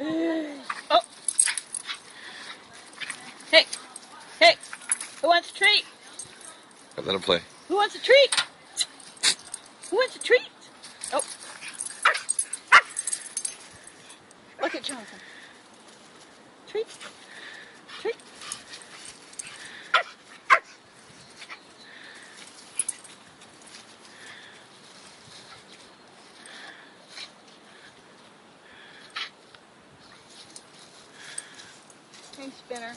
Oh. Hey. Hey. Who wants a treat? Let him play. Who wants a treat? Who wants a treat? Oh. Look at Jonathan. Treat. Spinner.